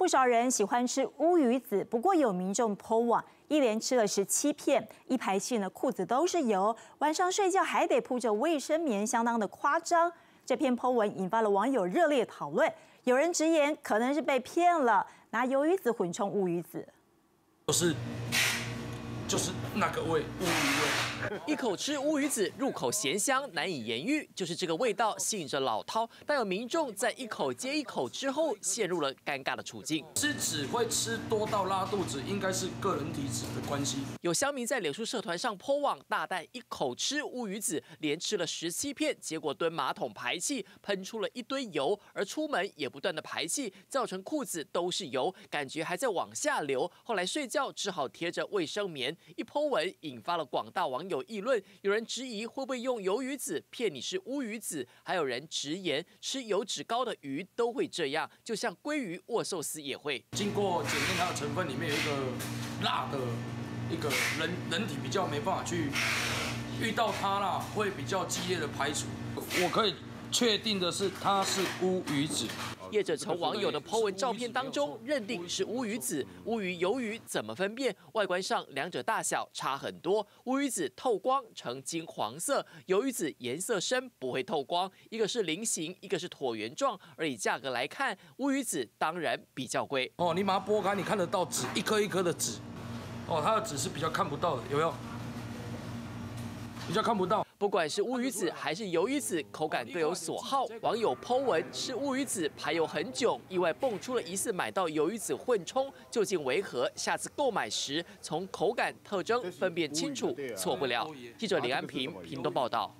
不少人喜欢吃乌鱼子，不过有民众剖网，一连吃了十七片，一排气呢裤子都是油，晚上睡觉还得铺着卫生棉，相当的夸张。这篇剖文引发了网友热烈讨论，有人直言可能是被骗了，拿鱿鱼子混充乌鱼子。不是。就是那个味，乌鱼味。一口吃乌鱼子，入口咸香，难以言喻。就是这个味道吸引着老饕，但有民众在一口接一口之后，陷入了尴尬的处境。吃只会吃多到拉肚子，应该是个人体质的关系。有乡民在脸书社团上 po 网，大袋一口吃乌鱼子，连吃了十七片，结果蹲马桶排气，喷出了一堆油，而出门也不断的排气，造成裤子都是油，感觉还在往下流。后来睡觉只好贴着卫生棉。一剖文引发了广大网友议论，有人质疑会不会用鱿鱼子骗你是乌鱼子，还有人直言吃油脂高的鱼都会这样，就像鲑鱼握寿司也会。经过检验，它的成分里面有一个辣的，一个人人体比较没办法去遇到它啦，会比较激烈的排除。我可以确定的是，它是乌鱼子。业者从网友的 po 文照片当中认定是乌鱼子，乌鱼、鱿鱼怎么分辨？外观上两者大小差很多，乌鱼子透光呈金黄色，鱿鱼子颜色深不会透光。一个是菱形，一个是椭圆状，而以价格来看，乌鱼子当然比较贵。哦，你把它剥开，你看得到籽，一颗一颗的籽。哦，它的籽是比较看不到的，有没有？比较看不到。不管是乌鱼子还是鱿鱼子，口感各有所好。网友剖文是乌鱼子排有很久，意外蹦出了疑似买到鱿鱼子混充，究竟为何？下次购买时从口感特征分辨清楚，错不了。记者李安平，屏东报道。